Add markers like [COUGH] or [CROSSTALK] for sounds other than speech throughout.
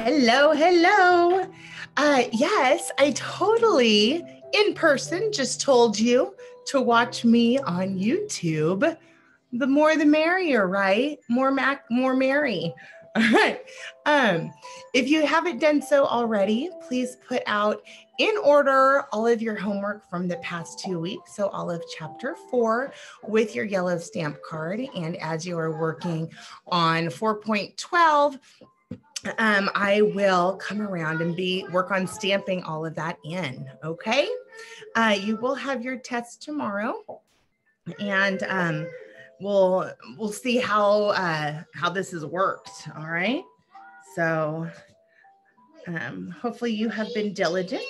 Hello, hello. Uh, yes, I totally in person just told you to watch me on YouTube. The more the merrier, right? More Mac, more merry. [LAUGHS] All right. Um, if you haven't done so already, please put out in order all of your homework from the past two weeks. So, all of chapter four with your yellow stamp card. And as you are working on 4.12, um, I will come around and be work on stamping all of that in. Okay. Uh, you will have your test tomorrow. And um, we'll we'll see how uh, how this has worked. All right. So um, hopefully you have been diligent,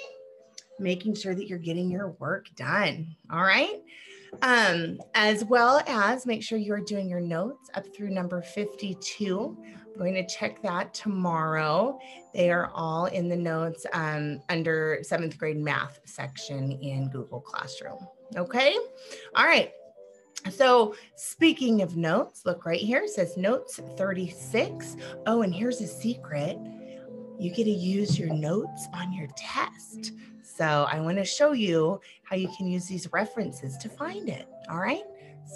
making sure that you're getting your work done. All right. Um, as well as make sure you're doing your notes up through number 52. Going to check that tomorrow. They are all in the notes um, under seventh grade math section in Google Classroom. Okay. All right. So speaking of notes, look right here. It says notes 36. Oh, and here's a secret. You get to use your notes on your test. So I want to show you how you can use these references to find it. All right.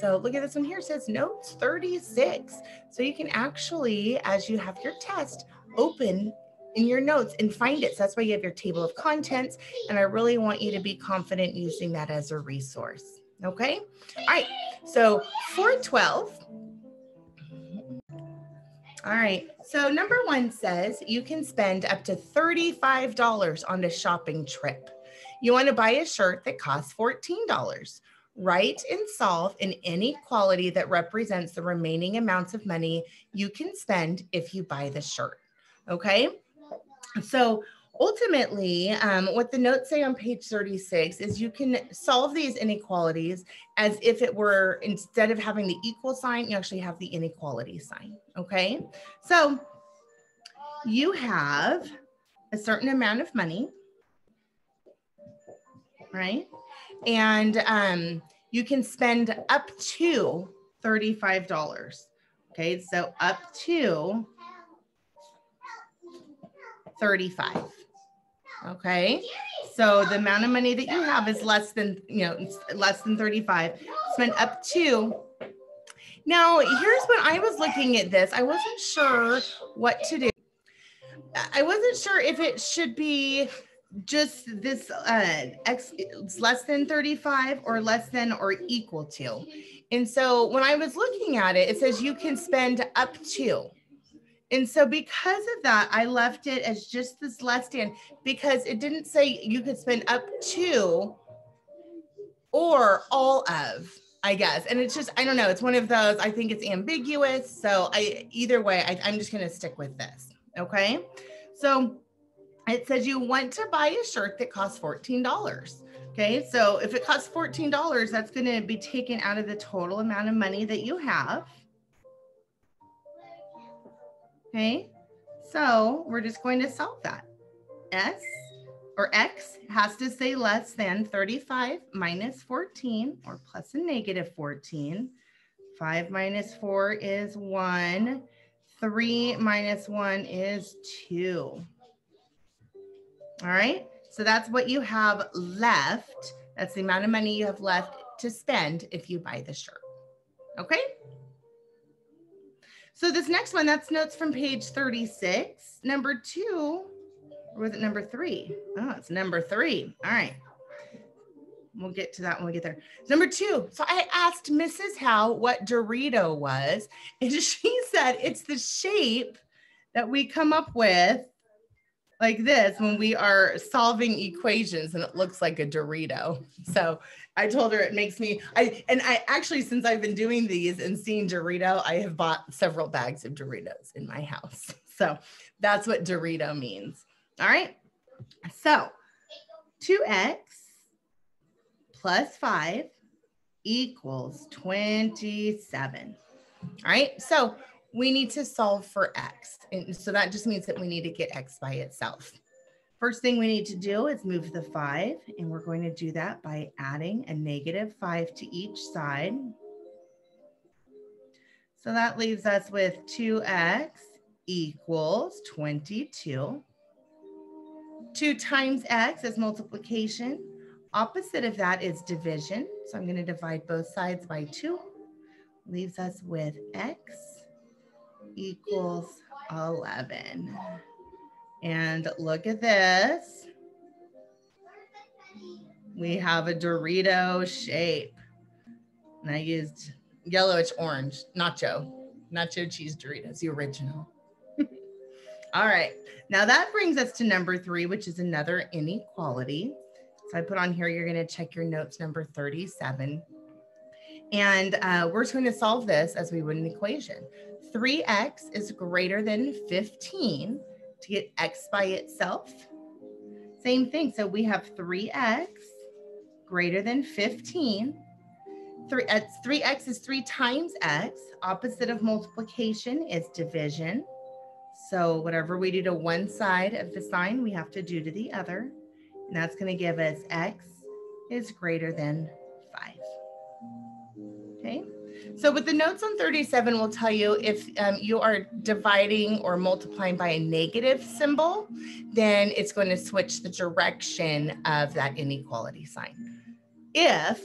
So look at this one here. It says notes 36. So you can actually, as you have your test, open in your notes and find it. So that's why you have your table of contents. And I really want you to be confident using that as a resource. Okay. All right. So 412. All right. So number one says you can spend up to $35 on a shopping trip. You want to buy a shirt that costs $14. Write and solve an inequality that represents the remaining amounts of money you can spend if you buy the shirt. Okay. So ultimately, um, what the notes say on page 36 is you can solve these inequalities as if it were instead of having the equal sign, you actually have the inequality sign. Okay. So you have a certain amount of money, right? And um, you can spend up to $35. Okay. So up to 35. Okay. So the amount of money that you have is less than, you know, less than 35. Spend up to. Now, here's when I was looking at this, I wasn't sure what to do. I wasn't sure if it should be just this uh x less than 35 or less than or equal to. And so when I was looking at it, it says you can spend up to. And so because of that, I left it as just this less than because it didn't say you could spend up to or all of, I guess. And it's just, I don't know, it's one of those, I think it's ambiguous. So I either way, I, I'm just gonna stick with this. Okay. So it says you want to buy a shirt that costs $14. Okay, so if it costs $14, that's going to be taken out of the total amount of money that you have. Okay, so we're just going to solve that. S or X has to say less than 35 minus 14 or plus a negative 14. 5 minus 4 is 1. 3 minus 1 is 2. All right, so that's what you have left. That's the amount of money you have left to spend if you buy the shirt. Okay. So this next one, that's notes from page 36. Number two, or was it number three? Oh, it's number three. All right. We'll get to that when we get there. Number two. So I asked Mrs. Howe what Dorito was, and [LAUGHS] she said it's the shape that we come up with like this when we are solving equations and it looks like a Dorito. So I told her it makes me I and I actually since I've been doing these and seeing Dorito, I have bought several bags of Doritos in my house. [LAUGHS] So that's what Dorito means. All right. So 2x plus 5 equals 27. All right. So we need to solve for x. And so that just means that we need to get x by itself. First thing we need to do is move the 5, and we're going to do that by adding a negative 5 to each side. So that leaves us with 2x equals 22. 2 times x is multiplication. Opposite of that is division. So I'm going to divide both sides by 2. Leaves us with x equals 11. And look at this. We have a Dorito shape. And I used yellowish orange, nacho, nacho cheese Doritos, the original. [LAUGHS] All right, now that brings us to number three, which is another inequality. So I put on here, you're gonna check your notes number 37. And uh, we're going to solve this as we would an equation. 3x is greater than 15 to get x by itself. Same thing, so we have 3x greater than 15 three, uh, 3x is 3 times x. Opposite of multiplication is division. So whatever we do to one side of the sign, we have to do to the other. And that's going to give us x is greater than 5. Okay. So with the notes on 37, we'll tell you if um, you are dividing or multiplying by a negative symbol, then it's going to switch the direction of that inequality sign. If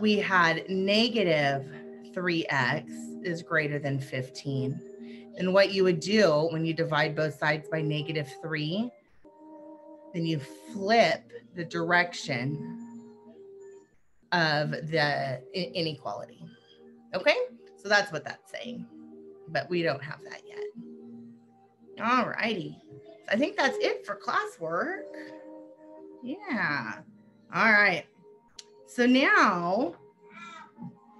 we had negative 3x is greater than 15. then what you would do when you divide both sides by negative 3, then you flip the direction of the inequality. Okay? So that's what that's saying. But we don't have that yet. All righty. I think that's it for classwork. Yeah. All right. So now,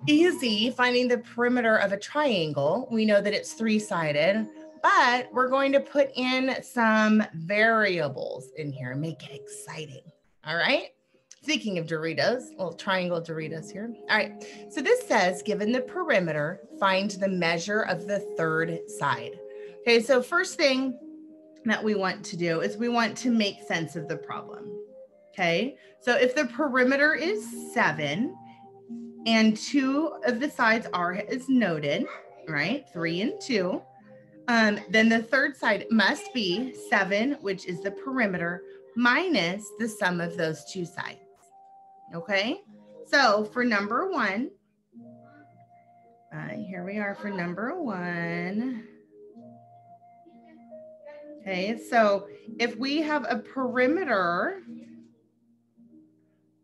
easy finding the perimeter of a triangle. We know that it's three-sided, but we're going to put in some variables in here and make it exciting. All right. Speaking of Doritos, little triangle Doritos here. All right. So this says, given the perimeter, find the measure of the third side. Okay. So first thing that we want to do is we want to make sense of the problem. Okay, so if the perimeter is seven and two of the sides are is noted, right? Three and two, um, then the third side must be seven, which is the perimeter, minus the sum of those two sides. Okay, so for number one, uh, here we are for number one. Okay, so if we have a perimeter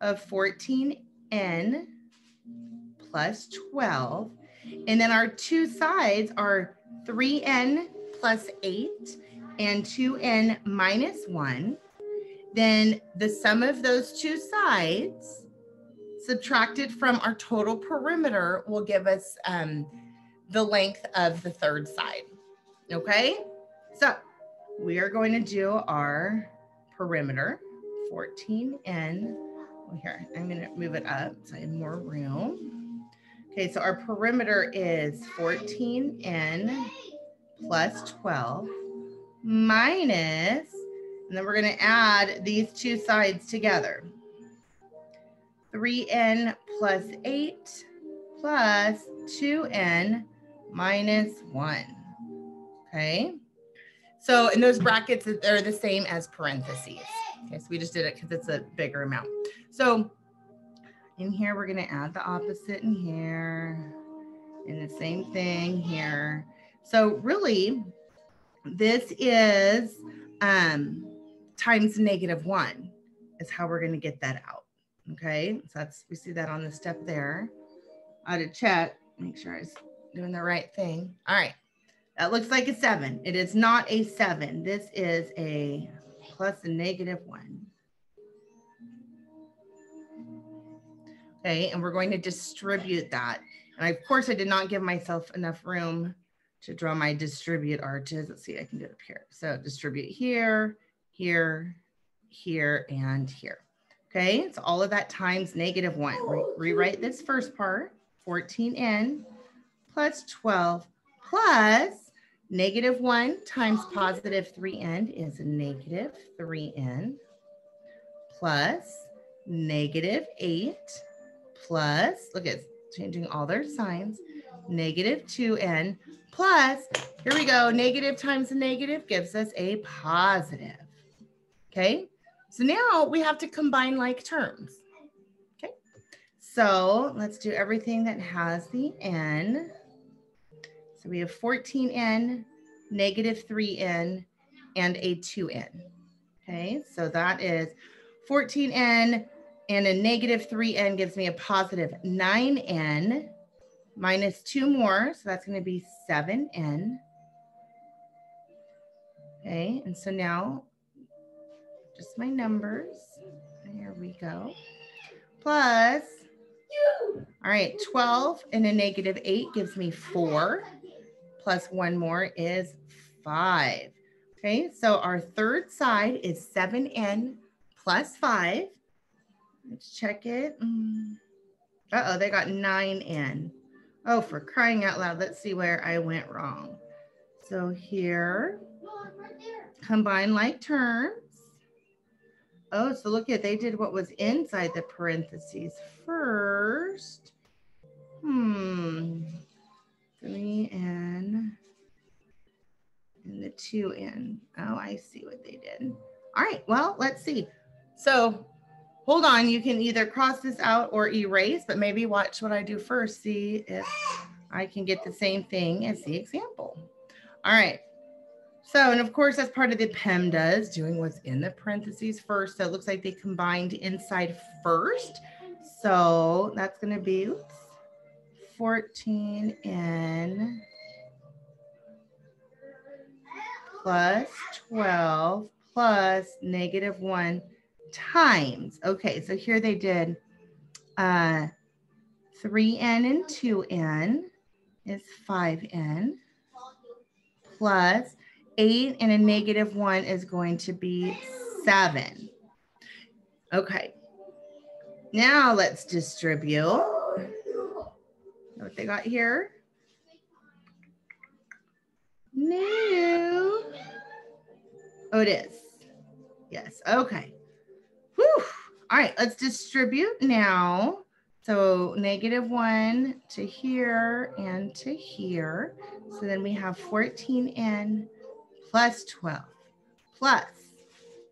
of 14n plus 12. And then our two sides are 3n plus 8 and 2n minus 1. Then the sum of those two sides subtracted from our total perimeter will give us um, the length of the third side. Okay, so we are going to do our perimeter 14n here, I'm gonna move it up so I have more room. Okay, so our perimeter is 14n plus 12 minus, and then we're gonna add these two sides together. 3n plus 8 plus 2n minus 1. Okay. So, in those brackets they're the same as parentheses. Okay, so we just did it because it's a bigger amount. So in here, we're gonna add the opposite in here and the same thing here. So really, this is um, times negative one is how we're gonna get that out. Okay, so that's, we see that on the step there. I had to check, make sure I was doing the right thing. All right, that looks like a seven. It is not a seven. This is a plus a negative one. Okay, and we're going to distribute that. And of course, I did not give myself enough room to draw my distribute arches. Let's see, I can do it up here. So distribute here, here, here, and here. Okay, so all of that times negative one. Re rewrite this first part, 14n plus 12 plus negative one times positive 3n is negative 3n plus negative 8 plus, look at changing all their signs, negative 2n plus, here we go, negative times a negative gives us a positive. Okay, so now we have to combine like terms. Okay, so let's do everything that has the n. So we have 14n, negative 3n, and a 2n. Okay, so that is 14n and a negative 3n gives me a positive 9n minus two more. So that's going to be 7n. Okay, and so now just my numbers. There we go. Plus, all right, 12 and a negative 8 gives me 4. Plus one more is 5. Okay, so our third side is 7n plus 5. Let's check it. Mm. Uh-oh, they got 9n. Oh, for crying out loud, let's see where I went wrong. So here, combine like terms. Oh, so look at, they did what was inside the parentheses first. Hmm, 3n and the 2n. Oh, I see what they did. All right, well, let's see. So hold on, you can either cross this out or erase, but maybe watch what I do first, see if I can get the same thing as the example. All right, so, and of course, that's part of the PEMDAS, doing what's in the parentheses first. So it looks like they combined inside first. So that's going to be 14 n plus 12 plus negative 1 times. Okay, so here they did uh, 3n and 2n is 5n plus 8 and a negative 1 is going to be 7. Okay. Now let's distribute. What they got here? New. Oh, it is. Yes. Okay. Whew. All right, let's distribute now. So negative 1 to here and to here. So then we have 14n plus 12 plus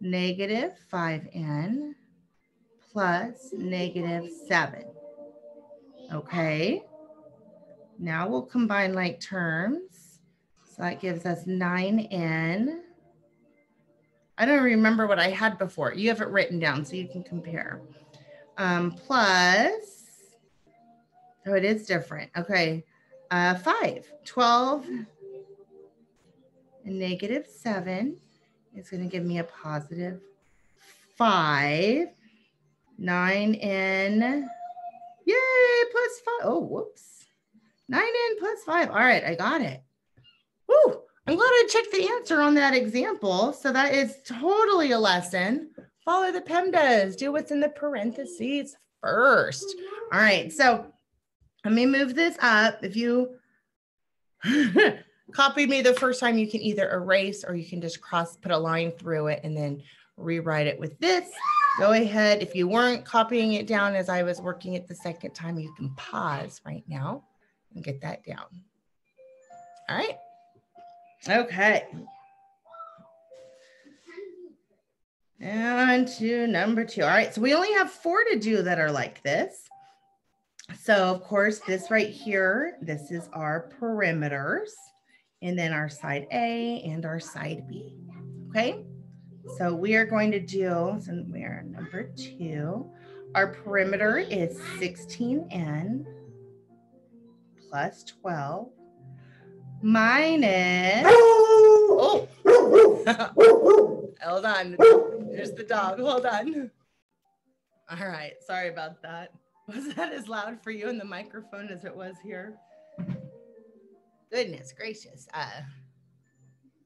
negative 5n plus negative 7. Okay. Now we'll combine like terms. So that gives us 9n. I don't remember what I had before. You have it written down so you can compare. Um, plus, oh, it is different. Okay. Uh, 5, 12 negative 7 is going to give me a positive 5. Nine in, yay, plus 5. Oh, whoops. Nine in plus 5. All right, I got it. Woo! I'm glad I checked the answer on that example. So that is totally a lesson. Follow the PEMDAS. Do what's in the parentheses first. All right, so let me move this up. If you [LAUGHS] copied me the first time, you can either erase or you can just cross, put a line through it and then rewrite it with this. Go ahead. If you weren't copying it down as I was working it the second time, you can pause right now and get that down. All right. Okay. And to number two. All right. So we only have four to do that are like this. So of course, this right here, this is our perimeters and then our side A and our side B. Okay, so we are going to do, so we are number two. Our perimeter is 16N plus 12 minus, oh, [LAUGHS] hold on, there's the dog, hold on. All right, sorry about that. [LAUGHS] Was that as loud for you in the microphone as it was here? Goodness gracious. Uh,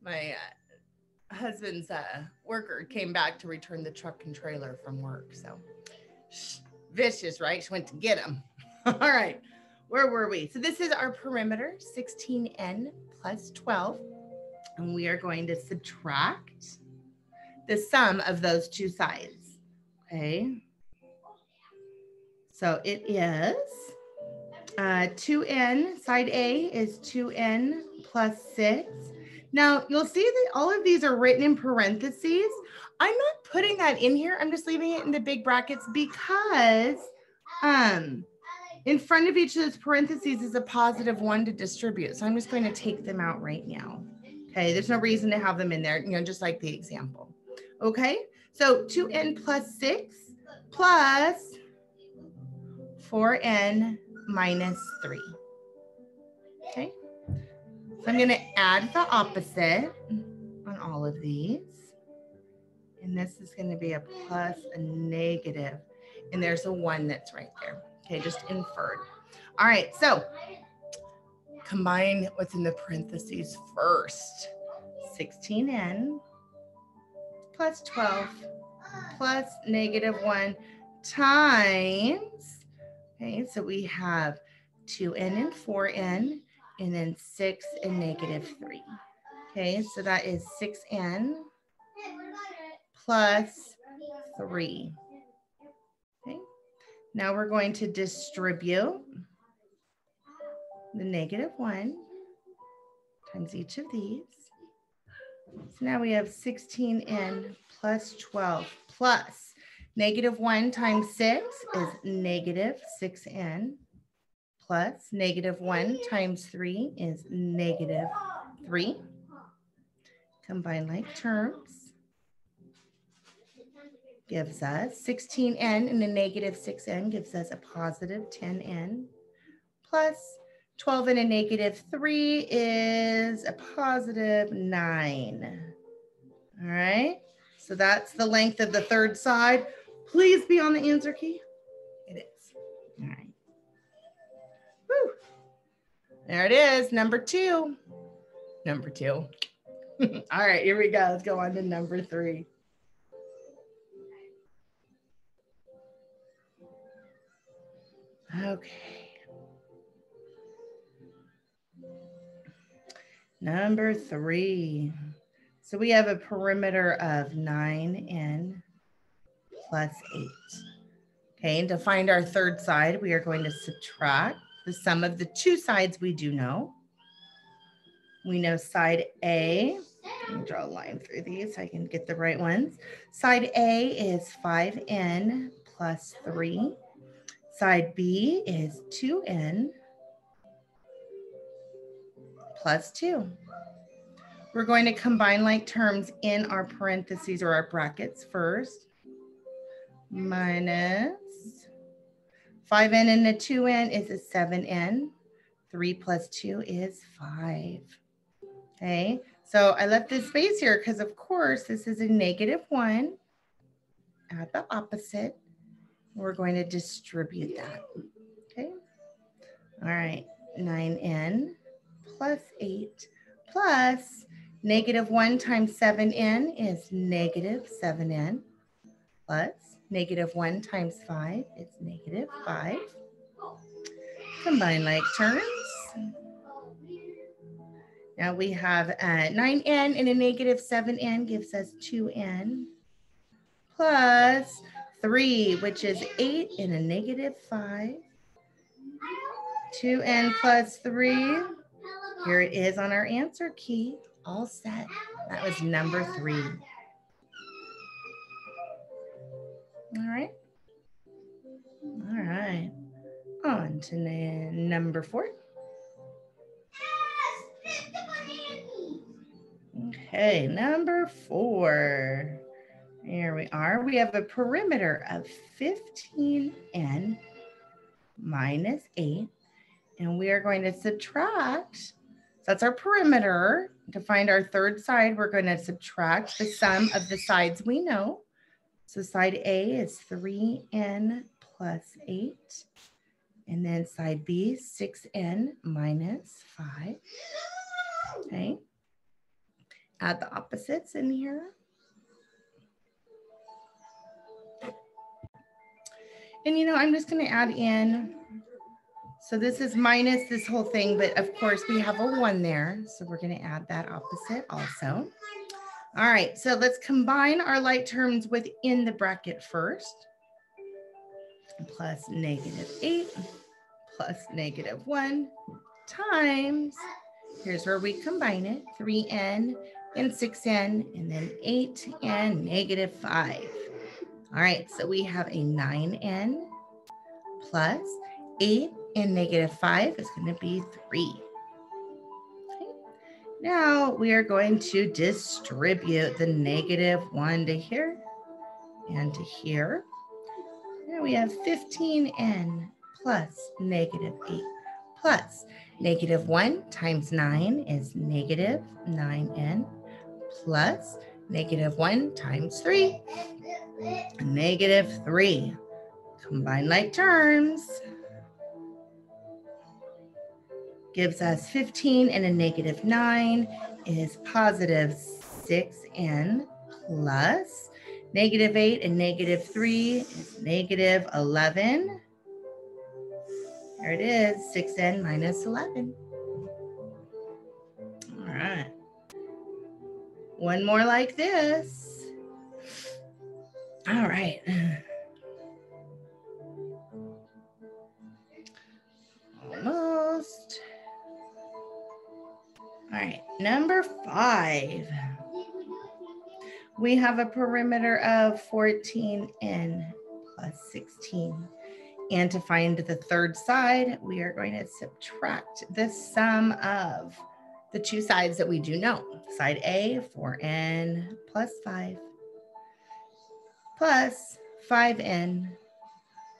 my uh, husband's uh, worker came back to return the truck and trailer from work. So vicious, right? She went to get him. [LAUGHS] All right. Where were we? So this is our perimeter, 16n plus 12. And we are going to subtract the sum of those two sides. Okay. So it is Uh, 2n, side A is 2n plus 6. Now, you'll see that all of these are written in parentheses. I'm not putting that in here. I'm just leaving it in the big brackets because um, in front of each of those parentheses is a positive 1 to distribute. So I'm just going to take them out right now. Okay, there's no reason to have them in there, you know, just like the example. Okay, so 2n plus 6 plus 4n minus 3. Okay, so I'm going to add the opposite on all of these. And this is going to be a plus, a negative, and there's a 1 that's right there. Okay, just inferred. All right, so combine what's in the parentheses first. 16n plus 12 plus negative 1 times, okay, so we have 2n and 4n, and then 6 and negative 3. Okay, so that is 6n plus 3. Okay, now we're going to distribute the negative 1 times each of these. So now we have 16n plus 12 plus negative 1 times 6 is negative 6n plus negative 1 times 3 is negative 3. Combine like terms gives us 16n and a negative 6n gives us a positive 10n plus 12 and a negative 3 is a positive 9. All right, so that's the length of the third side. Please be on the answer key. It is. All right. Woo. There it is, number two. Number two. [LAUGHS] All right, here we go. Let's go on to number three. Okay. Number three. So we have a perimeter of 9n plus 8. Okay, and to find our third side, we are going to subtract the sum of the two sides we do know. We know side A, draw a line through these so I can get the right ones. Side A is 5n plus 3. Side B is 2n plus 2. We're going to combine like terms in our parentheses or our brackets first. Minus 5n and a 2n is a 7n. 3 plus 2 is 5. Okay, so I left this space here because of course this is a negative 1. Add the opposite. We're going to distribute that. Okay, all right, 9n plus 8 plus negative 1 times 7n is negative 7n plus negative 1 times 5 is negative 5. Combine like terms. Now we have uh, 9n and a negative 7n gives us 2n plus 3, which is 8 and a negative 5. 2n plus 3 here it is on our answer key, all set. That was number three. All right. All right. On to number four. Okay, number four. Here we are. We have a perimeter of 15n minus 8. And we are going to subtract so that's our perimeter. To find our third side, we're going to subtract the sum of the sides we know. So side A is 3n plus 8. And then side B, 6n minus 5. Okay. Add the opposites in here. And you know, I'm just going to add in so this is minus this whole thing, but of course we have a one there. So we're gonna add that opposite also. All right, so let's combine our like terms within the bracket first. Plus negative eight, plus negative 1 times, here's where we combine it, 3n and 6n, and then 8 and negative 5. All right, so we have a 9n plus 8 and negative 5 is going to be 3. Now we are going to distribute the negative 1 to here and to here. And we have 15n plus negative 8 plus negative 1 times 9 is negative 9n plus negative 1 times 3, negative 3. Combine like terms gives us 15 and a negative 9 is positive 6n plus negative 8 and negative 3 is negative 11. There it is, 6n minus 11. All right. One more like this. All right. [SIGHS] Almost. All right, number five. We have a perimeter of 14n plus 16. And to find the third side, we are going to subtract the sum of the two sides that we do know. Side A, 4n plus 5, plus 5n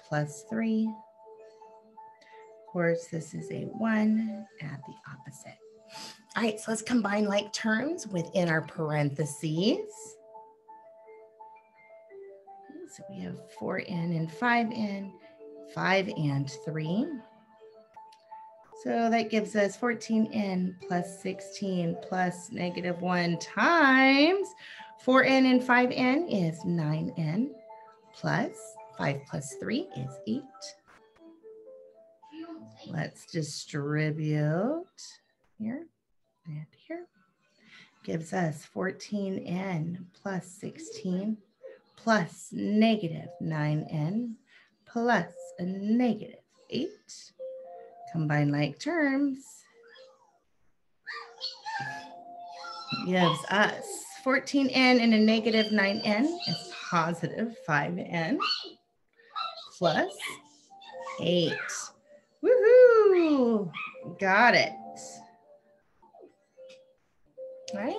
plus 3. Of course, this is a 1 at the opposite. All right, so let's combine like terms within our parentheses. So we have 4n and 5n, 5 and 3. So that gives us 14n plus 16 plus negative 1 times 4n and 5n is 9n plus 5 plus 3 is 8. Let's distribute here and here. Gives us 14n plus 16 plus negative 9n plus a negative 8. Combine like terms. Gives us 14n and a negative 9n is positive 5n plus 8. Woohoo! Got it right?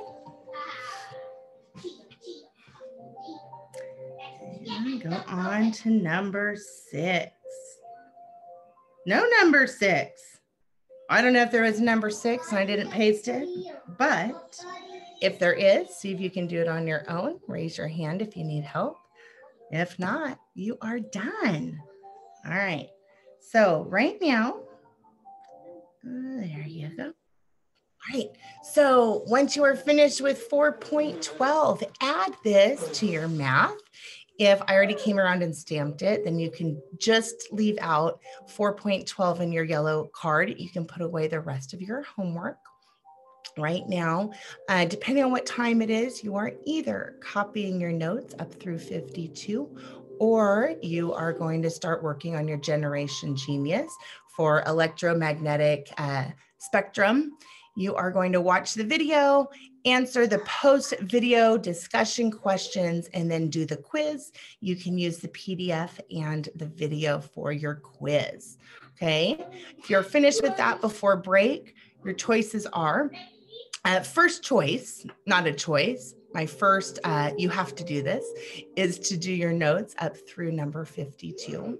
And go on to number six. No number six. I don't know if there is number six and I didn't paste it, but if there is, see if you can do it on your own. Raise your hand if you need help. If not, you are done. All right. So right now, uh, there you go. All right. So once you are finished with 4.12, add this to your math. If I already came around and stamped it, then you can just leave out 4.12 in your yellow card. You can put away the rest of your homework. Right now, uh, depending on what time it is, you are either copying your notes up through 52 or you are going to start working on your Generation Genius for electromagnetic uh, spectrum you are going to watch the video, answer the post video discussion questions, and then do the quiz. You can use the PDF and the video for your quiz. Okay. If you're finished with that before break, your choices are uh, first choice, not a choice. My first, uh, you have to do this, is to do your notes up through number 52.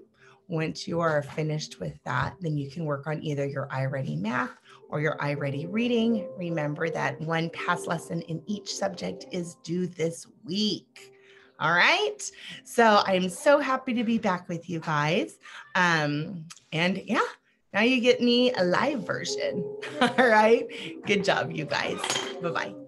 Once you are finished with that, then you can work on either your iReady math or your iReady reading. Remember that one past lesson in each subject is due this week. All right. So I'm so happy to be back with you guys. Um, and yeah, now you get me a live version. [LAUGHS] All right. Good job, you guys. Bye bye.